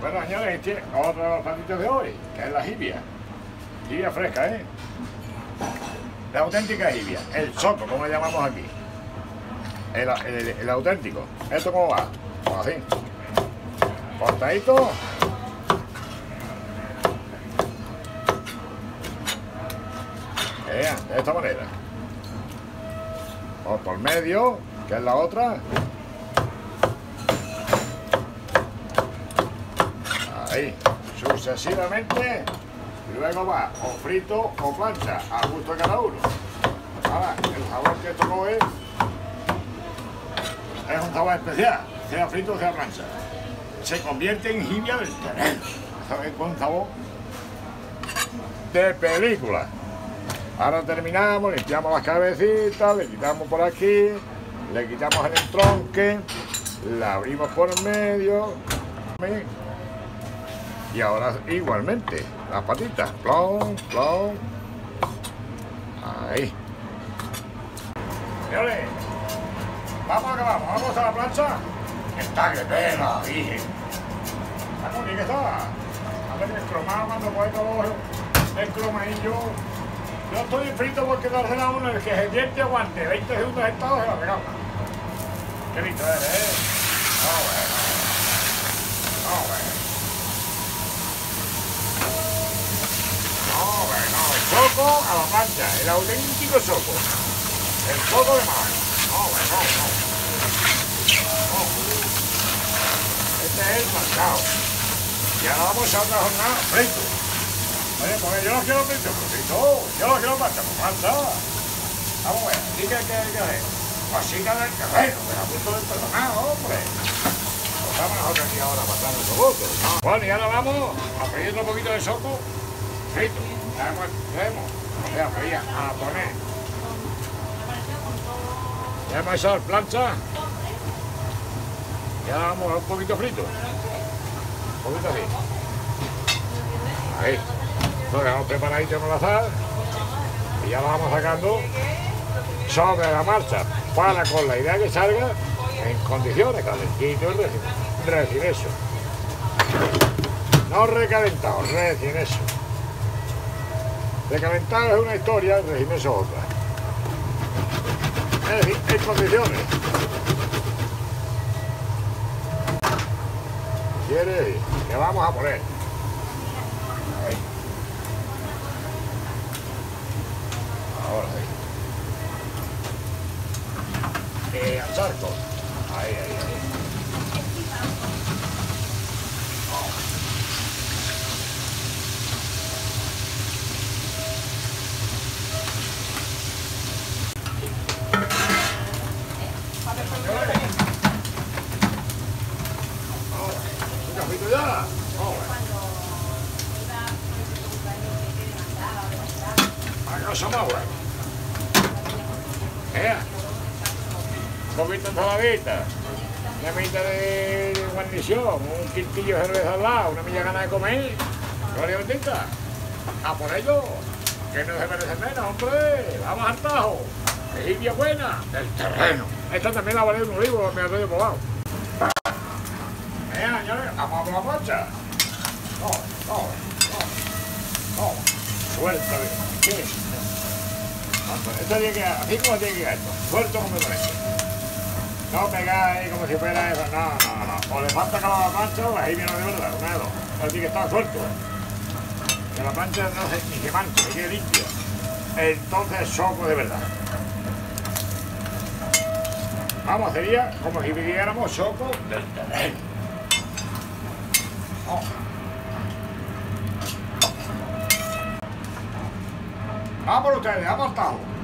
Bueno, señores, otro de los platitos de hoy, que es la jibia. Jibia fresca, ¿eh? La auténtica jibia. El soco, como le llamamos aquí. El, el- el auténtico. ¿Esto cómo va? Pues así. Cortadito. Ea, de esta manera. O por medio, que es la otra. Ahí, sucesivamente. Y luego va o frito o plancha, a gusto de cada uno. Ahora, el sabor que esto coge es un sabor especial, sea frito o sea plancha. Se convierte en jibia del terreno. ¿Sabes? Con sabor de película. Ahora terminamos, limpiamos las cabecitas, le quitamos por aquí, le quitamos el entronque, la abrimos por medio. Y ahora igualmente, las patitas, plom, plom. Ahí. Señores, vamos a acabar, vamos a la plancha. Está que pela, dije. Bien que está. A ver, descromado cuando puede todo el cromadillo. Yo estoy frito porque darse a uno el que se diente aguante 20 segundos estado se la regala. Qué lindo eres, ¿eh? Bueno. No, bueno. No, bueno. El a la plancha, el auténtico choco. El choco de mar. No, no, no. No. Este es el marcado. Y ahora vamos a otra jornada frito. Oye, porque yo no quiero frito, frito. Yo no quiero plancha, pues plancha. Vamos a ver, ¿y qué qué qué es? Cosita del terreno, pero a gusto del personal, hombre. Pues estamos nosotros aquí ahora pasando el voto, ¿no? Bueno, y ahora vamos a pedir un poquito de soco frito. Sea, freír, a poner. Ya hemos echado plancha. Y ahora vamos a un poquito frito. Un poquito así. Ahí. Lo dejamos preparadito con la sal. Y ya lo vamos sacando sobre la marcha. Para con la idea que salga en condiciones, calentito y recién, recién hecho. No recalentado, recién hecho. Recalentado es una historia, recién hecho otra. Es en condiciones. ¿Quieres? Que vamos a poner. Ahí. Ahora sí. Eh, al charco. Ahí, ahí, ahí. ¿Un cafito ya? Acá somos bueno. Eh, un poquito de ensaladita, una mitad de guarnición, un quintillo de al lado, una milla de comer. A por ello, que no se merece menos, hombre. Vamos al tajo. Jibia buena, del terreno. Esta también la vale un olivo, me ha traído probado. Eh, señores, vamos a la plancha. No, no, no, no. Suelta, ¿qué es? Esto tiene que, así como tiene que ir esto, suelto como parece. No pegáis como si fuera eso, no, no, no. O le falta calor a la plancha o la jibia no de verdad, una de tiene que estar suelto. Que la plancha no se, ni se manche, que quede limpia. Entonces es soco de verdad. Vamos, sería como si viviéramos soco del terreno. Oh. Vamos ustedes, vamos tajo.